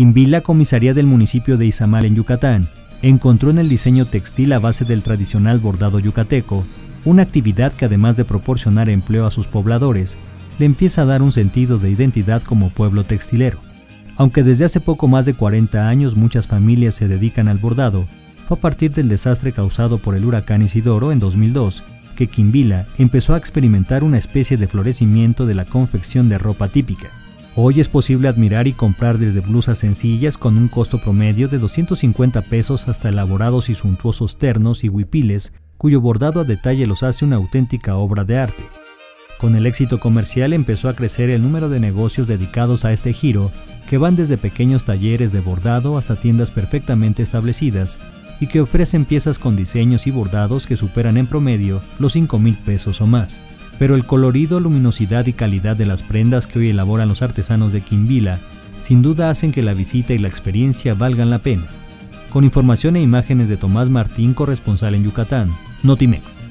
Quimbila, comisaría del municipio de Izamal en Yucatán, encontró en el diseño textil a base del tradicional bordado yucateco, una actividad que además de proporcionar empleo a sus pobladores, le empieza a dar un sentido de identidad como pueblo textilero. Aunque desde hace poco más de 40 años muchas familias se dedican al bordado, fue a partir del desastre causado por el huracán Isidoro en 2002 que Quimbila empezó a experimentar una especie de florecimiento de la confección de ropa típica. Hoy es posible admirar y comprar desde blusas sencillas con un costo promedio de 250 pesos hasta elaborados y suntuosos ternos y huipiles cuyo bordado a detalle los hace una auténtica obra de arte. Con el éxito comercial empezó a crecer el número de negocios dedicados a este giro, que van desde pequeños talleres de bordado hasta tiendas perfectamente establecidas y que ofrecen piezas con diseños y bordados que superan en promedio los 5 mil pesos o más. Pero el colorido, luminosidad y calidad de las prendas que hoy elaboran los artesanos de Quimbila sin duda hacen que la visita y la experiencia valgan la pena. Con información e imágenes de Tomás Martín, corresponsal en Yucatán, Notimex.